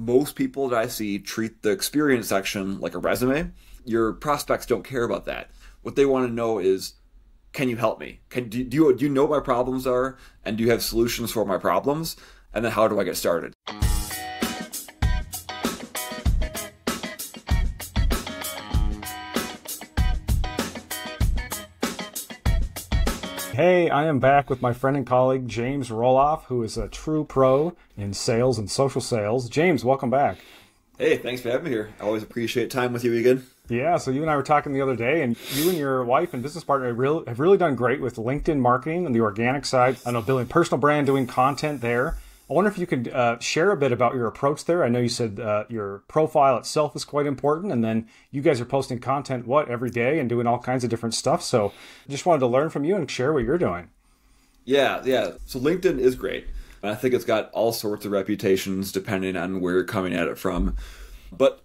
most people that I see treat the experience section like a resume. Your prospects don't care about that. What they want to know is, can you help me? Can do you, do you know what my problems are, and do you have solutions for my problems? And then how do I get started? Hey, I am back with my friend and colleague James Roloff, who is a true pro in sales and social sales. James, welcome back. Hey, thanks for having me here. I always appreciate time with you again. Yeah, so you and I were talking the other day, and you and your wife and business partner have really, done great with LinkedIn marketing and the organic side. I know building personal brand, doing content there. I wonder if you could uh, share a bit about your approach there. I know you said uh, your profile itself is quite important, and then you guys are posting content what every day and doing all kinds of different stuff. So, just wanted to learn from you and share what you're doing. Yeah, yeah. So LinkedIn is great. I think it's got all sorts of reputations depending on where you're coming at it from. But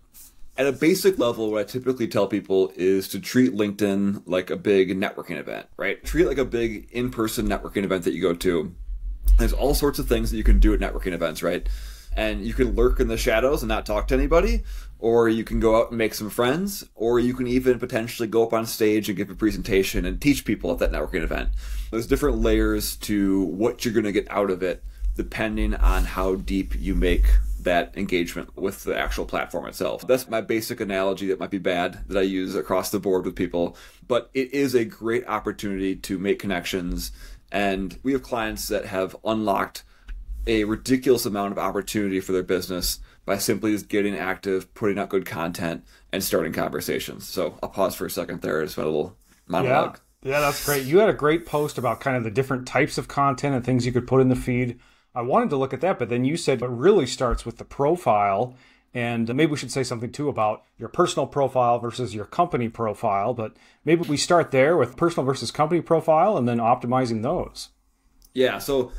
at a basic level, what I typically tell people is to treat LinkedIn like a big networking event, right? Treat it like a big in person networking event that you go to there's all sorts of things that you can do at networking events, right? And you can lurk in the shadows and not talk to anybody, or you can go out and make some friends, or you can even potentially go up on stage and give a presentation and teach people at that networking event. There's different layers to what you're going to get out of it depending on how deep you make that engagement with the actual platform itself. That's my basic analogy that might be bad that I use across the board with people, but it is a great opportunity to make connections and we have clients that have unlocked a ridiculous amount of opportunity for their business by simply just getting active, putting out good content, and starting conversations. So I'll pause for a second there. Just a little monologue. Yeah. yeah, that's great. You had a great post about kind of the different types of content and things you could put in the feed. I wanted to look at that, but then you said it really starts with the profile and maybe we should say something too about your personal profile versus your company profile. But maybe we start there with personal versus company profile and then optimizing those. Yeah. So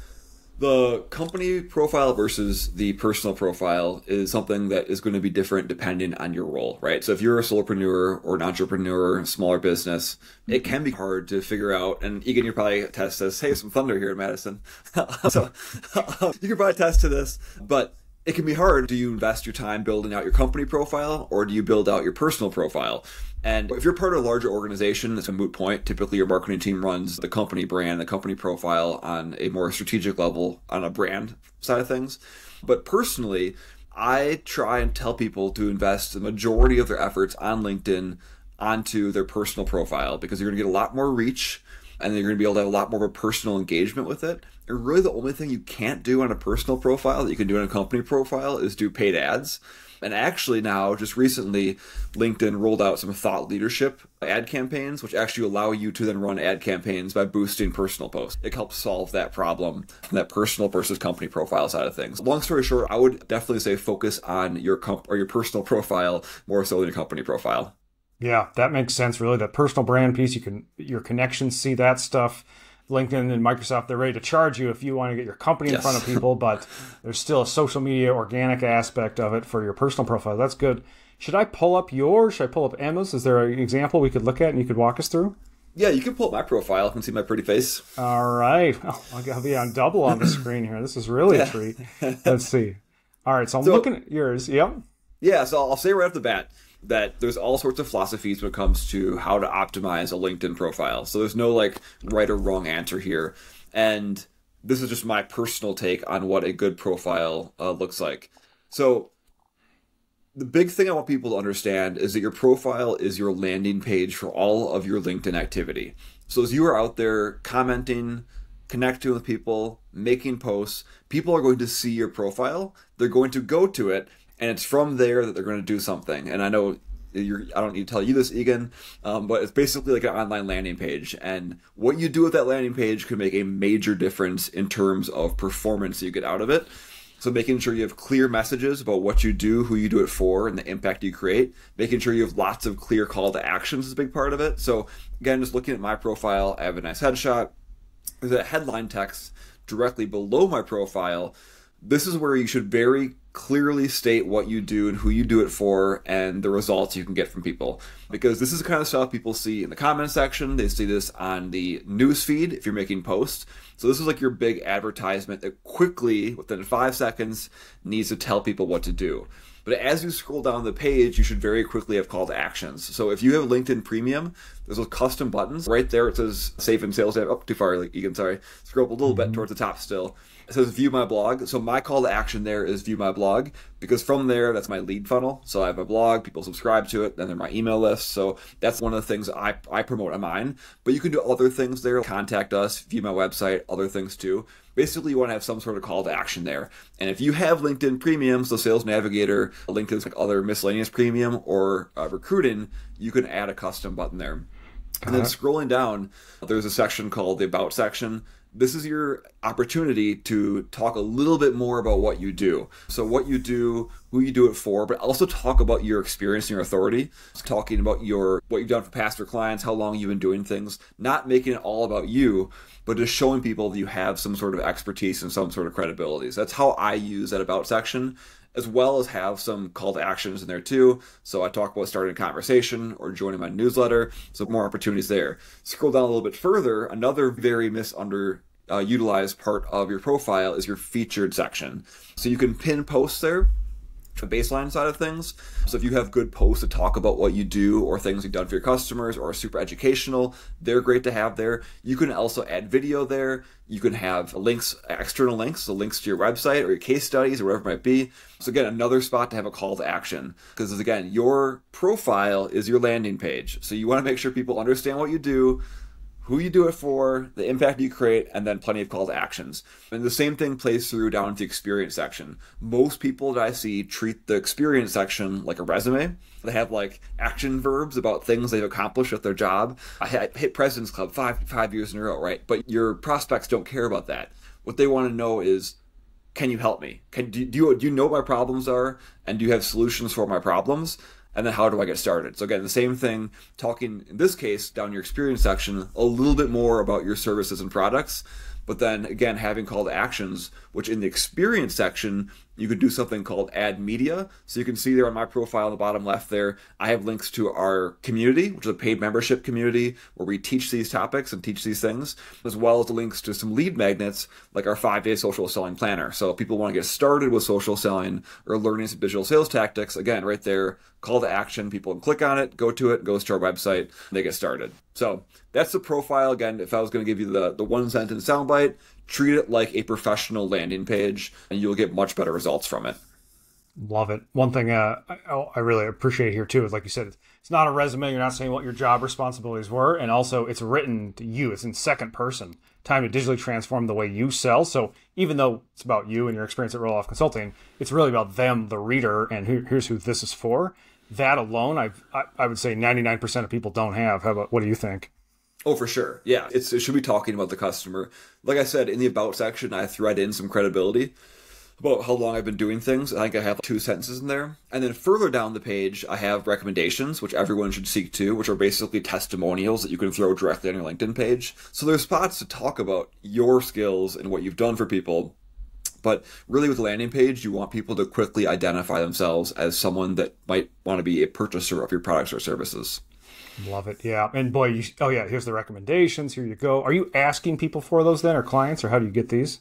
the company profile versus the personal profile is something that is going to be different depending on your role, right? So if you're a solopreneur or an entrepreneur, smaller business, it can be hard to figure out. And Egan, you probably test this. Hey, some thunder here in Madison. so you can probably test to this, but it can be hard. Do you invest your time building out your company profile or do you build out your personal profile? And if you're part of a larger organization, it's a moot point. Typically, your marketing team runs the company brand, the company profile on a more strategic level on a brand side of things. But personally, I try and tell people to invest the majority of their efforts on LinkedIn onto their personal profile because you're going to get a lot more reach and you're going to be able to have a lot more of a personal engagement with it. And really, the only thing you can't do on a personal profile that you can do on a company profile is do paid ads. And actually, now, just recently, LinkedIn rolled out some thought leadership ad campaigns, which actually allow you to then run ad campaigns by boosting personal posts. It helps solve that problem, that personal versus company profile side of things. Long story short, I would definitely say focus on your comp or your personal profile more so than your company profile. Yeah, that makes sense. Really, that personal brand piece, you can your connections see that stuff. LinkedIn and Microsoft, they're ready to charge you if you want to get your company yes. in front of people, but there's still a social media organic aspect of it for your personal profile. That's good. Should I pull up yours? Should I pull up Emma's? Is there an example we could look at and you could walk us through? Yeah, you can pull up my profile and see my pretty face. All right. Oh, I'll be on double on the screen here. This is really a treat. Let's see. All right, so I'm so, looking at yours. Yep. Yeah, so I'll say right off the bat that there's all sorts of philosophies when it comes to how to optimize a LinkedIn profile. So there's no like right or wrong answer here. And this is just my personal take on what a good profile uh, looks like. So the big thing I want people to understand is that your profile is your landing page for all of your LinkedIn activity. So as you are out there commenting, connecting with people, making posts, people are going to see your profile. They're going to go to it and it's from there that they're going to do something. And I know you're, I don't need to tell you this, Egan, um, but it's basically like an online landing page. And what you do with that landing page could make a major difference in terms of performance you get out of it. So making sure you have clear messages about what you do, who you do it for, and the impact you create. Making sure you have lots of clear call to actions is a big part of it. So again, just looking at my profile, I have a nice headshot. There's a headline text directly below my profile. This is where you should very clearly state what you do and who you do it for and the results you can get from people. Because this is the kind of stuff people see in the comment section. They see this on the news feed if you're making posts. So this is like your big advertisement that quickly, within five seconds, needs to tell people what to do. But as you scroll down the page, you should very quickly have call to actions. So if you have LinkedIn Premium, there's those custom buttons right there. It says Save in Sales. Up oh, too far, Egan. Sorry. Scroll up a little mm-hmm. bit towards the top still. It says view my blog. So my call to action there is view my blog because from there, that's my lead funnel. So I have a blog, people subscribe to it, then they're my email list. So that's one of the things I, I promote on mine. But you can do other things there. Contact us, view my website, other things too. Basically, you want to have some sort of call to action there. And if you have LinkedIn Premium, so Sales Navigator, LinkedIn's like other miscellaneous premium or uh, recruiting, you can add a custom button there. And then uh-huh. scrolling down, there's a section called the About section this is your opportunity to talk a little bit more about what you do. So, what you do, who you do it for, but also talk about your experience and your authority. Talking about your what you've done for past clients, how long you've been doing things, not making it all about you, but just showing people that you have some sort of expertise and some sort of credibility. So that's how I use that about section as well as have some call to actions in there too. So I talk about starting a conversation or joining my newsletter. So more opportunities there. Scroll down a little bit further. Another very misunder Uh, part of your profile is your featured section. So you can pin posts there the baseline side of things. So if you have good posts to talk about what you do or things you've done for your customers or super educational, they're great to have there. You can also add video there. You can have links, external links, so links to your website or your case studies or whatever it might be. So again, another spot to have a call to action because again, your profile is your landing page. So you want to make sure people understand what you do, who you do it for, the impact you create, and then plenty of call to actions. And the same thing plays through down to the experience section. Most people that I see treat the experience section like a resume. They have like action verbs about things they've accomplished at their job. I hit President's Club five five years in a row, right? But your prospects don't care about that. What they want to know is can you help me? Can do, do you do you know what my problems are and do you have solutions for my problems? And then how do I get started? So again, the same thing, talking in this case down your experience section a little bit more about your services and products, but then again having call to actions, which in the experience section you could do something called add media. So you can see there on my profile in the bottom left there, I have links to our community, which is a paid membership community where we teach these topics and teach these things, as well as the links to some lead magnets like our five day social selling planner. So if people want to get started with social selling or learning some digital sales tactics, again, right there, call to action. People can click on it, go to it, goes to our website, they get started. So that's the profile. Again, if I was going to give you the, the one sentence soundbite, treat it like a professional landing page and you'll get much better results from it. Love it. One thing uh, I, I, really appreciate here too is like you said it's not a resume. You're not saying what your job responsibilities were and also it's written to you. It's in second person. Time to digitally transform the way you sell. So even though it's about you and your experience at Roloff consulting it's really about them the reader and who, here's who this is for that alone I've, I, I would say 99% of people don't have how about what do you think Oh, for sure. Yeah, it's, it should be talking about the customer. Like I said, in the about section, I thread in some credibility about how long I've been doing things. I think I have two sentences in there. And then further down the page, I have recommendations, which everyone should seek to, which are basically testimonials that you can throw directly on your LinkedIn page. So there's spots to talk about your skills and what you've done for people. But really, with the landing page, you want people to quickly identify themselves as someone that might want to be a purchaser of your products or services. Love it. Yeah. And boy, you, oh yeah, here's the recommendations. Here you go. Are you asking people for those then or clients or how do you get these?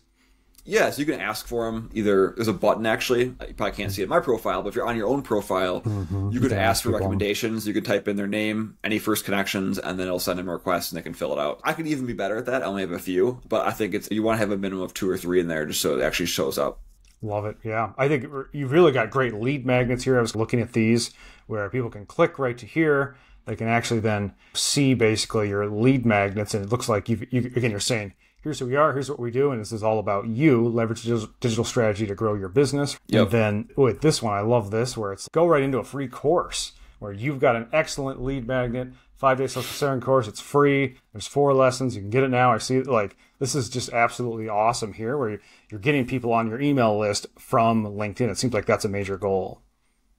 Yeah, so you can ask for them. Either there's a button actually. You probably can't see it in my profile, but if you're on your own profile, mm-hmm. you could you ask for recommendations. You could type in their name, any first connections, and then it'll send them a request and they can fill it out. I could even be better at that. I only have a few, but I think it's you want to have a minimum of two or three in there just so it actually shows up. Love it. Yeah. I think you've really got great lead magnets here. I was looking at these where people can click right to here they can actually then see basically your lead magnets, and it looks like you again you're saying here's who we are, here's what we do, and this is all about you. Leverage digital strategy to grow your business. Yep. And then with this one, I love this where it's go right into a free course where you've got an excellent lead magnet, five day social selling course. It's free. There's four lessons. You can get it now. I see it like this is just absolutely awesome here where you're getting people on your email list from LinkedIn. It seems like that's a major goal.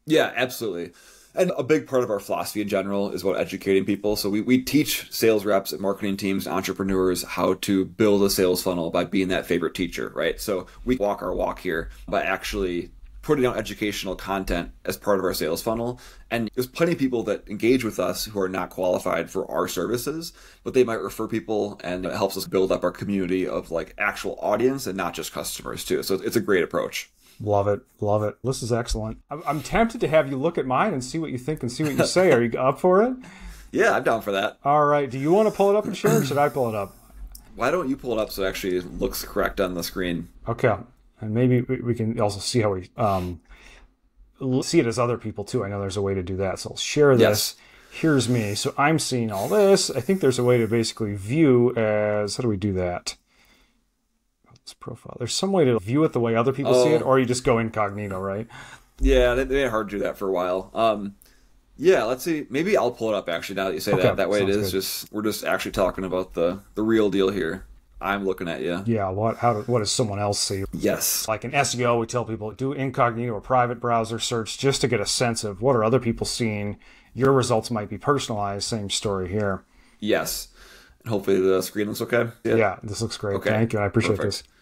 Yeah, absolutely. And a big part of our philosophy in general is about educating people. So we, we teach sales reps and marketing teams, and entrepreneurs how to build a sales funnel by being that favorite teacher, right? So we walk our walk here by actually putting out educational content as part of our sales funnel. And there's plenty of people that engage with us who are not qualified for our services, but they might refer people and it helps us build up our community of like actual audience and not just customers too. So it's a great approach. Love it. Love it. This is excellent. I'm, I'm tempted to have you look at mine and see what you think and see what you say. Are you up for it? Yeah, I'm down for that. All right. Do you want to pull it up and share, or should I pull it up? Why don't you pull it up so it actually looks correct on the screen? Okay. And maybe we can also see how we um, see it as other people too. I know there's a way to do that. So I'll share this. Yes. Here's me. So I'm seeing all this. I think there's a way to basically view as how do we do that? This profile. There's some way to view it the way other people oh. see it, oh. or you just go incognito, right? Yeah, they, they hard to do that for a while. Um, yeah, let's see. Maybe I'll pull it up actually. Now that you say okay, that, that way it is good. just we're just actually talking about the the real deal here. I'm looking at you. Yeah, what how what does someone else see? Yes. Like in SEO, we tell people do incognito or private browser search just to get a sense of what are other people seeing. Your results might be personalized. Same story here. Yes. And hopefully the screen looks okay. Yeah, yeah this looks great. Okay. Thank you. I appreciate Perfect. this.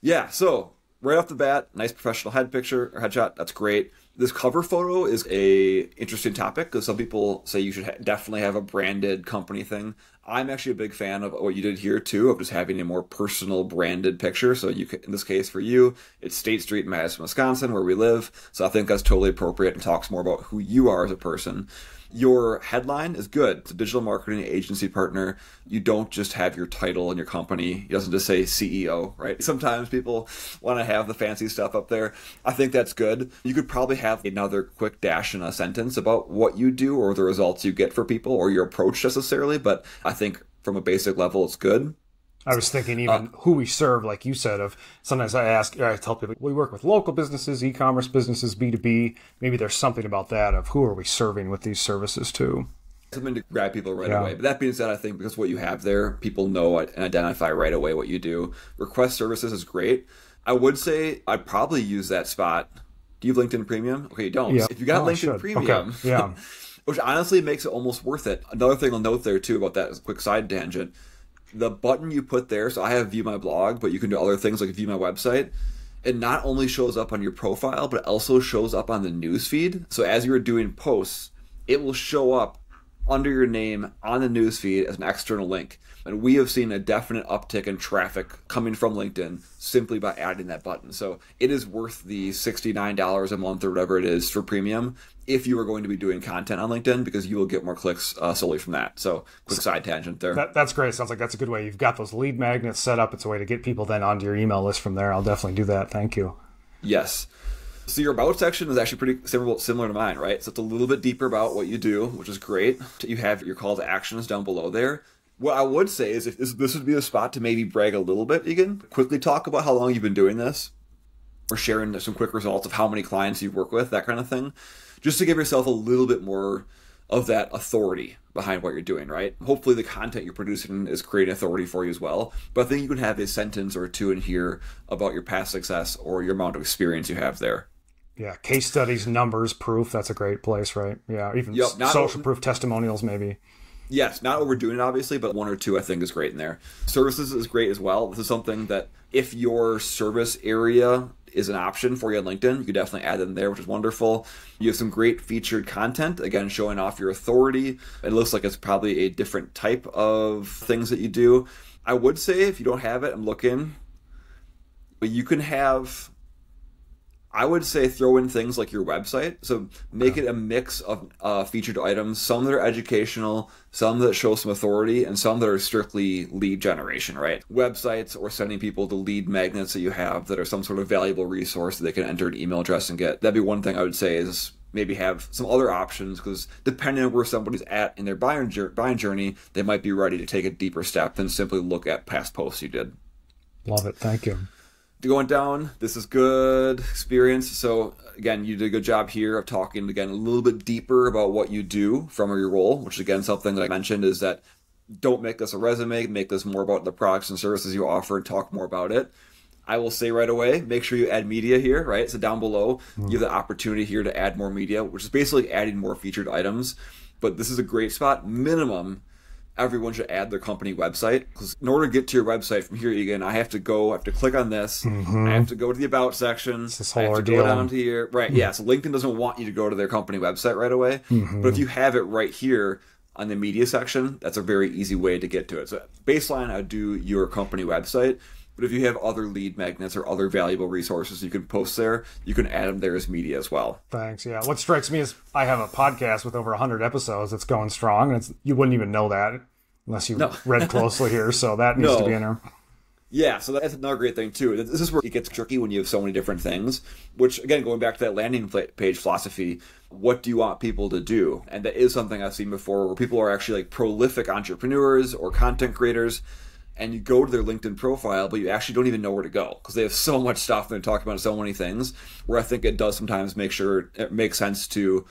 Yeah, so right off the bat, nice professional head picture or headshot. That's great this cover photo is a interesting topic because some people say you should ha- definitely have a branded company thing. I'm actually a big fan of what you did here too, of just having a more personal branded picture. So you can, in this case for you, it's State Street, Madison, Wisconsin, where we live. So I think that's totally appropriate and talks more about who you are as a person. Your headline is good. It's a digital marketing agency partner. You don't just have your title and your company. It doesn't just say CEO, right? Sometimes people want to have the fancy stuff up there. I think that's good. You could probably have another quick dash in a sentence about what you do or the results you get for people or your approach necessarily, but I think from a basic level, it's good. I was thinking even uh, who we serve, like you said, of sometimes I ask, I tell people we work with local businesses, e-commerce businesses, B2B. Maybe there's something about that of who are we serving with these services too. Something to grab people right yeah. away. But that being said, I think because what you have there, people know and identify right away what you do. Request services is great. I would say I'd probably use that spot. Do you have LinkedIn Premium? Okay, you don't. Yeah. If you got oh, LinkedIn Premium, okay. yeah. which honestly makes it almost worth it. Another thing I'll note there too about that quick side tangent the button you put there, so I have view my blog, but you can do other things like view my website. It not only shows up on your profile, but it also shows up on the newsfeed. So as you're doing posts, it will show up under your name on the newsfeed as an external link. And we have seen a definite uptick in traffic coming from LinkedIn simply by adding that button. So it is worth the $69 a month or whatever it is for premium if you are going to be doing content on LinkedIn because you will get more clicks uh, solely from that. So quick side tangent there. That, that's great. Sounds like that's a good way. You've got those lead magnets set up. It's a way to get people then onto your email list from there. I'll definitely do that. Thank you. Yes. So your about section is actually pretty similar, similar to mine, right? So it's a little bit deeper about what you do, which is great. You have your call to actions down below there. What I would say is if this, this would be a spot to maybe brag a little bit, Egan, quickly talk about how long you've been doing this or sharing some quick results of how many clients you've worked with, that kind of thing, just to give yourself a little bit more of that authority behind what you're doing, right? Hopefully, the content you're producing is creating authority for you as well. But I think you can have a sentence or two in here about your past success or your amount of experience you have there. Yeah, case studies, numbers, proof. That's a great place, right? Yeah, even yep, social proof testimonials, maybe. Yes, not overdoing it, obviously, but one or two I think is great in there. Services is great as well. This is something that if your service area is an option for you on LinkedIn, you could definitely add them there, which is wonderful. You have some great featured content, again, showing off your authority. It looks like it's probably a different type of things that you do. I would say if you don't have it, I'm looking, but you can have I would say throw in things like your website. So make it a mix of uh, featured items, some that are educational, some that show some authority, and some that are strictly lead generation, right? Websites or sending people the lead magnets that you have that are some sort of valuable resource that they can enter an email address and get. That'd be one thing I would say is maybe have some other options because depending on where somebody's at in their buying, buying journey, they might be ready to take a deeper step than simply look at past posts you did. Love it. Thank you going down. This is good experience. So again, you did a good job here of talking again a little bit deeper about what you do from your role, which again something that I mentioned is that don't make this a resume, make this more about the products and services you offer and talk more about it. I will say right away, make sure you add media here, right? So down below, mm. you have the opportunity here to add more media, which is basically adding more featured items. But this is a great spot. Minimum everyone should add their company website because in order to get to your website from here, Egan, I have to go, I have to click on this, mm-hmm. I have to go to the about section, this I whole have to ordeal. go down to here, right? Yeah, so LinkedIn doesn't want you to go to their company website right away, mm-hmm. but if you have it right here on the media section, that's a very easy way to get to it. So baseline, I'd do your company website. But if you have other lead magnets or other valuable resources you can post there, you can add them there as media as well. Thanks. Yeah. What strikes me is I have a podcast with over 100 episodes that's going strong, and it's, you wouldn't even know that unless you read closely here. So that needs to be in there. Yeah, so that's another great thing too. This is where it gets tricky when you have so many different things. Which again, going back to that landing page philosophy, what do you want people to do? And that is something I've seen before, where people are actually like prolific entrepreneurs or content creators, and you go to their LinkedIn profile, but you actually don't even know where to go because they have so much stuff and they're talking about so many things. Where I think it does sometimes make sure it makes sense to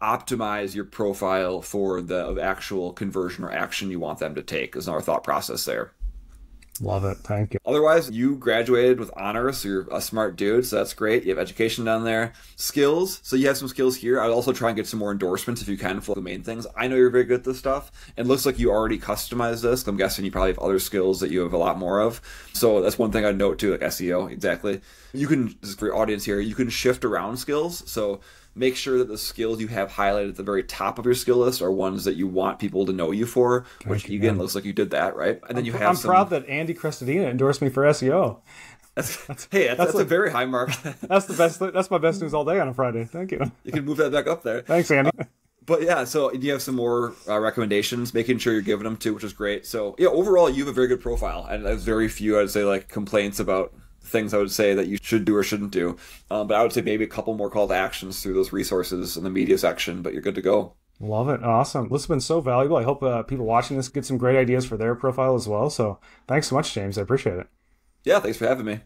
optimize your profile for the actual conversion or action you want them to take. Is our thought process there. Love it. Thank you. Otherwise, you graduated with honors. So you're a smart dude, so that's great. You have education down there. Skills. So you have some skills here. I'd also try and get some more endorsements if you can for the main things. I know you're very good at this stuff. It looks like you already customized this. I'm guessing you probably have other skills that you have a lot more of. So that's one thing I'd note too, like SEO, exactly. You can, just for your audience here, you can shift around skills. So make sure that the skills you have highlighted at the very top of your skill list are ones that you want people to know you for, which you, again man. looks like you did that, right? And then you have I'm some proud that Andy Crestodina endorsed me for SEO. That's, hey, that's, that's, a like- very high mark. That's the best. That's my best news all day on a Friday. Thank you. you can move that back up there. Thanks, Andy. But yeah, so you have some more uh, recommendations, making sure you're giving them to, which is great. So yeah, overall, you have a very good profile, and there's very few, I'd say, like complaints about things I would say that you should do or shouldn't do. Um, but I would say maybe a couple more call to actions through those resources in the media section, but you're good to go. Love it. Awesome. This has been so valuable. I hope uh, people watching this get some great ideas for their profile as well. So thanks so much, James. I appreciate it. Yeah, thanks for having me.